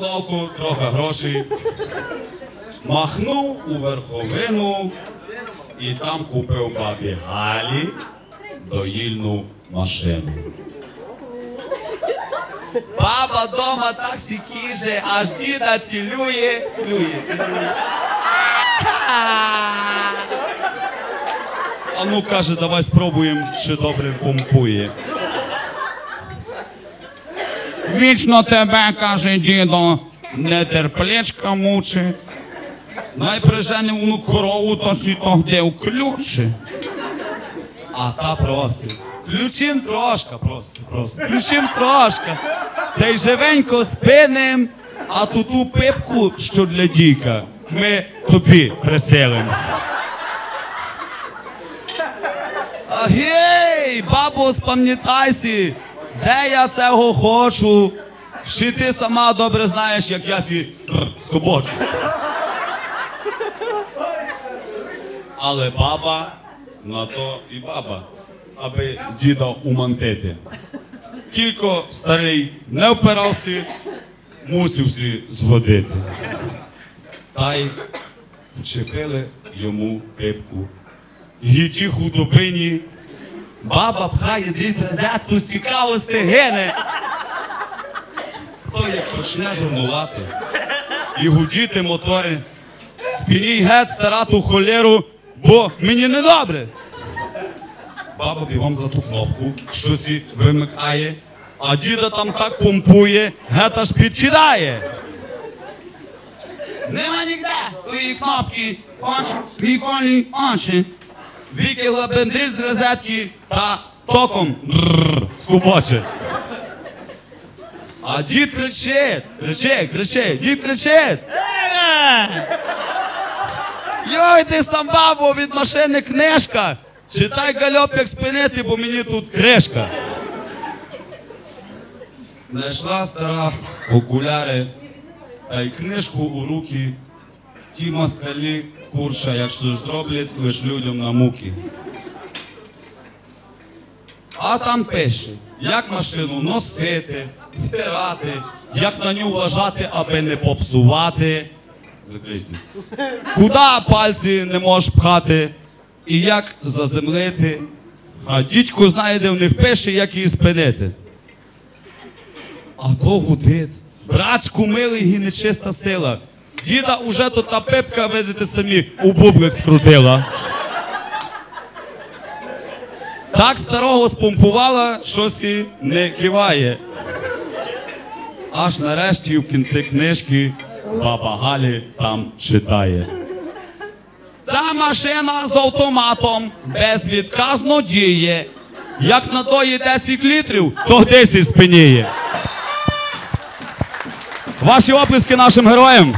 Славку, трохи грошей. Махнув у верховину і там купив бабі Галі доїльну машину. Баба дома так сікіже, аж діда цілює, цілює, цілює. А ну каже, давай спробуємо, чи добре помпує. Вічно тебе, каже дідо, нетерплячка мучить. Найприжене воно корову, то світо де у ключі. А та просить. Ключим трошка, просить, просить. Ключим трошка. Та й живенько спинем, а ту ту пипку, що для діка, ми тобі приселимо. А гей, бабо, спам'ятайся, де я цього хочу. Чи ти сама добре знаєш, як я сі скобочу. Але баба на то і баба, аби діда умантити. Кілько старий не впирався, мусився згодити. Та й вчепили йому пипку. І ті худобині баба пхає дріт розетку з цікавості гине. То як почне журнувати і гудіти мотори, спіній геть стара ту холєру, бо мені не добре. Баба бігом за ту кнопку, щось вимикає, а діда там так помпує, геть аж підкидає. Нема ніде тої кнопки, хоч ніколи очі. Викинула бендриль з розетки та током скубоче. А дід кричить, кричить, кричить, дід кричить. Йой, ти там бабу від машини книжка. Читай гальоп, як спинити, бо мені тут кришка. Знайшла стара окуляри та й книжку у руки. Ті москалі курша, як щось зроблять, лиш людям на муки. А там пише, як машину носити, втирати, як на ню вважати, аби не попсувати. Куди пальці не можеш пхати, і як заземлити. А дідько знає, де в них пише, як її спинити. А то гудить. Братську милий і нечиста сила. Діда уже то та пипка, видите самі, у бублик скрутила. Так старого спомпувала, щось і не киває. Аж нарешті в кінці книжки баба Галі там читає. Ця машина з автоматом безвідказно діє. Як надої 10 літрів, то 10 спиніє. Ваші оплески нашим героям.